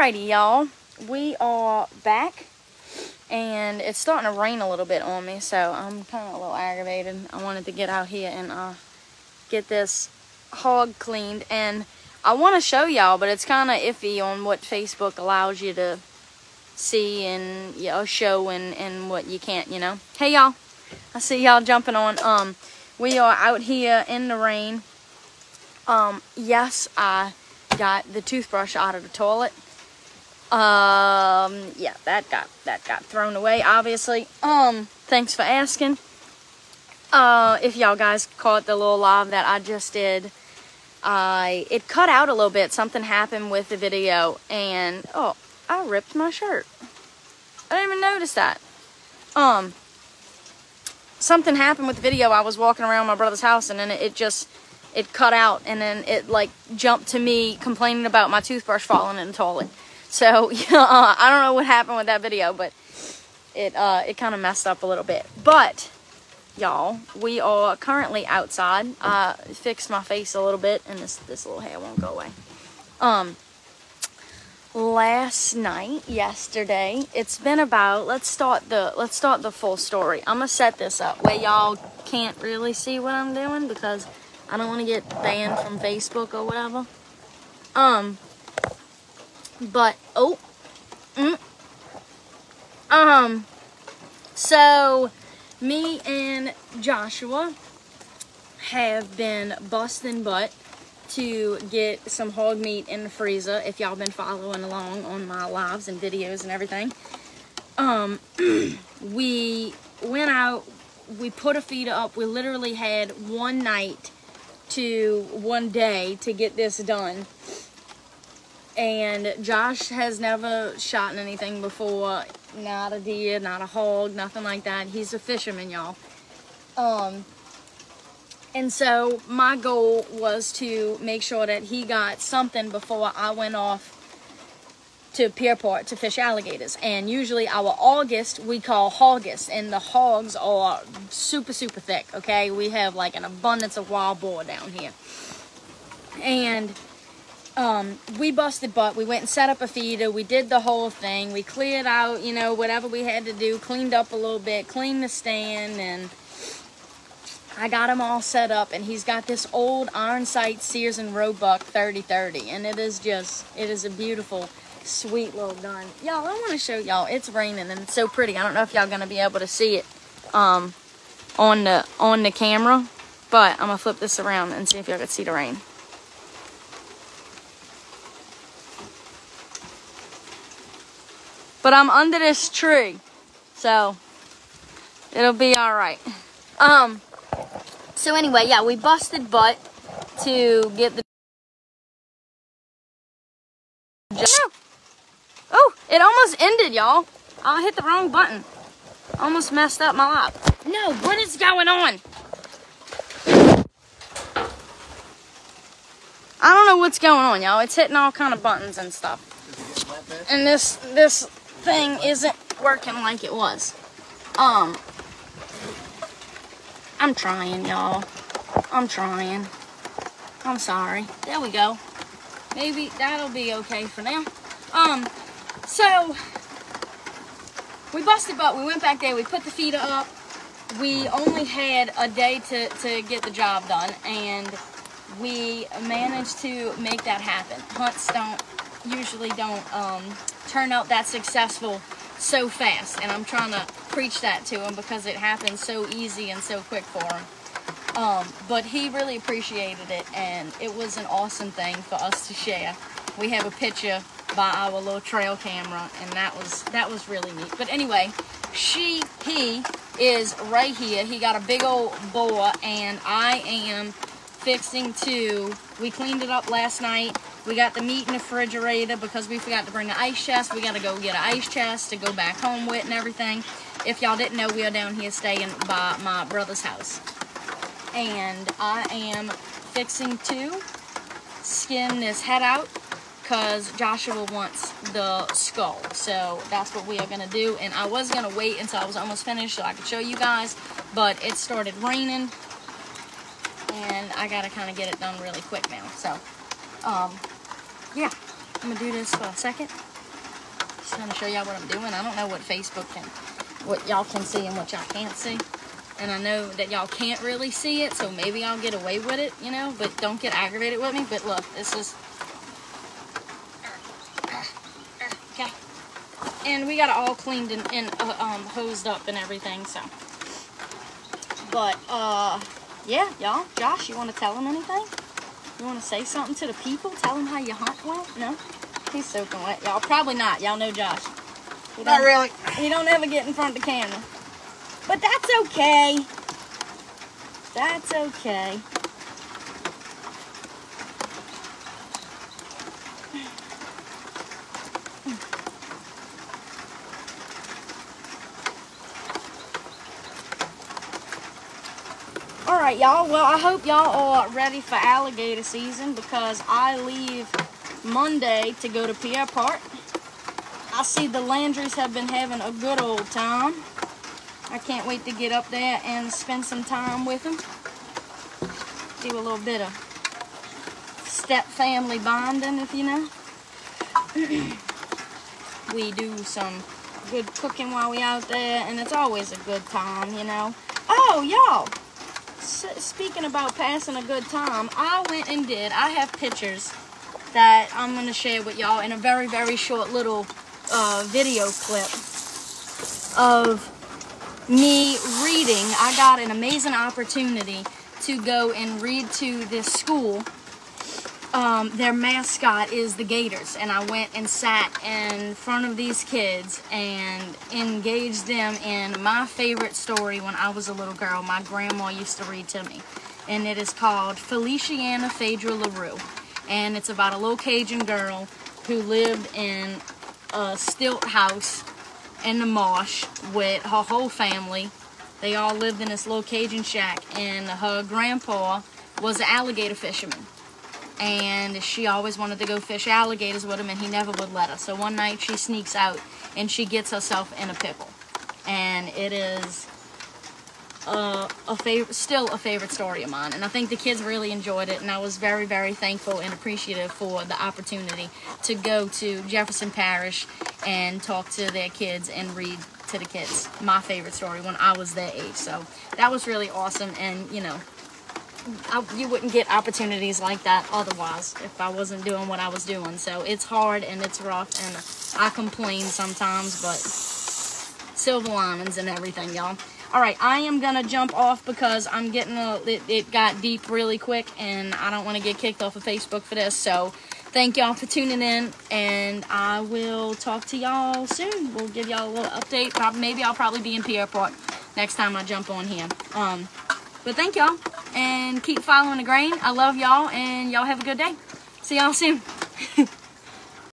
Alrighty, y'all. We are back. And it's starting to rain a little bit on me, so I'm kind of a little aggravated. I wanted to get out here and uh, get this hog cleaned. And I want to show y'all, but it's kind of iffy on what Facebook allows you to see and you know, show and, and what you can't, you know. Hey, y'all. I see y'all jumping on. Um, We are out here in the rain. Um, yes, I got the toothbrush out of the toilet. Um, yeah, that got that got thrown away, obviously. Um, thanks for asking. Uh, if y'all guys caught the little live that I just did, I it cut out a little bit. Something happened with the video, and oh, I ripped my shirt. I didn't even notice that. Um, something happened with the video. I was walking around my brother's house, and then it, it just it cut out, and then it like jumped to me complaining about my toothbrush falling in the toilet. So yeah, uh, I don't know what happened with that video, but it uh, it kind of messed up a little bit. But y'all, we are currently outside. I fixed my face a little bit, and this this little hair won't go away. Um, last night, yesterday, it's been about. Let's start the let's start the full story. I'm gonna set this up where y'all can't really see what I'm doing because I don't want to get banned from Facebook or whatever. Um. But, oh. Mm, um. So, me and Joshua have been busting butt to get some hog meat in the freezer if y'all been following along on my lives and videos and everything. Um, we went out, we put a feeder up. We literally had one night to one day to get this done and Josh has never shot anything before. Not a deer, not a hog, nothing like that. He's a fisherman, y'all. Um, and so my goal was to make sure that he got something before I went off to Pierre Part to fish alligators. And usually our August we call August, and the hogs are super, super thick, okay? We have like an abundance of wild boar down here. And um, we busted butt. We went and set up a feeder. We did the whole thing. We cleared out, you know, whatever we had to do. Cleaned up a little bit. Cleaned the stand. And I got him all set up. And he's got this old iron sight Sears and Roebuck 3030. And it is just, it is a beautiful, sweet little gun. Y'all, I want to show y'all. It's raining and it's so pretty. I don't know if y'all going to be able to see it um, on the on the camera. But I'm to flip this around and see if y'all can see the rain. But I'm under this tree. So it'll be all right. Um so anyway, yeah, we busted butt to get the no. Oh, it almost ended, y'all. I hit the wrong button. Almost messed up my lap. No, what is going on? I don't know what's going on, y'all. It's hitting all kind of buttons and stuff. And this this thing isn't working like it was. Um, I'm trying, y'all. I'm trying. I'm sorry. There we go. Maybe that'll be okay for now. Um, so we busted butt. We went back there. We put the feeder up. We only had a day to, to get the job done, and we managed to make that happen. Hunts don't usually don't um, turn out that successful so fast. And I'm trying to preach that to him because it happens so easy and so quick for him. Um, but he really appreciated it, and it was an awesome thing for us to share. We have a picture by our little trail camera, and that was that was really neat. But anyway, she he is right here. He got a big old boa, and I am fixing to. We cleaned it up last night. We got the meat in the refrigerator because we forgot to bring the ice chest. We got to go get an ice chest to go back home with and everything. If y'all didn't know, we are down here staying by my brother's house. And I am fixing to skin this head out because Joshua wants the skull. So that's what we are going to do. And I was going to wait until I was almost finished so I could show you guys. But it started raining. And I got to kind of get it done really quick now. So um, yeah, I'm gonna do this for a second. Just trying to show y'all what I'm doing. I don't know what Facebook can, what y'all can see and what y'all can't see. And I know that y'all can't really see it, so maybe I'll get away with it, you know, but don't get aggravated with me. But look, this is, okay. And we got it all cleaned and, and uh, um, hosed up and everything, so. But, uh, yeah, y'all. Josh, you want to tell them anything? You want to say something to the people? Tell them how you hunt went? No? He's soaking wet. Y'all probably not. Y'all know Josh. He Not really. He don't ever get in front of the camera. But that's okay. That's okay. Alright, y'all. Well, I hope y'all are ready for alligator season because I leave Monday to go to Pierre Part. I see the Landrys have been having a good old time. I can't wait to get up there and spend some time with them. Do a little bit of step family bonding, if you know. we do some good cooking while we out there, and it's always a good time, you know. Oh, y'all! Speaking about passing a good time, I went and did. I have pictures that I'm gonna share with y'all in a very, very short little uh, video clip of me reading. I got an amazing opportunity to go and read to this school. Um, their mascot is the Gators, and I went and sat in front of these kids and engaged them in my favorite story when I was a little girl. My grandma used to read to me, and it is called Feliciana Feydra LeRoux, and it's about a little Cajun girl who lived in a stilt house in the marsh with her whole family. They all lived in this little Cajun shack, and her grandpa was an alligator fisherman. And she always wanted to go fish alligators with him, and he never would let her. So one night she sneaks out and she gets herself in a pickle. And it is a favorite, still a favorite story of mine. And I think the kids really enjoyed it, and I was very, very thankful and appreciative for the opportunity to go to Jefferson Parish and talk to their kids and read to the kids my favorite story when I was their age. So that was really awesome, and you know, I, you wouldn't get opportunities like that otherwise if I wasn't doing what I was doing. So it's hard and it's rough, and I complain sometimes, but silver linings and everything, y'all. All right, I am gonna jump off because I'm getting a. It, it got deep really quick, and I don't want to get kicked off of Facebook for this. So, thank y'all for tuning in, and I will talk to y'all soon. We'll give y'all a little update. Maybe I'll probably be in Pierre Part next time I jump on here. Um, but thank y'all, and keep following the grain. I love y'all, and y'all have a good day. See y'all soon.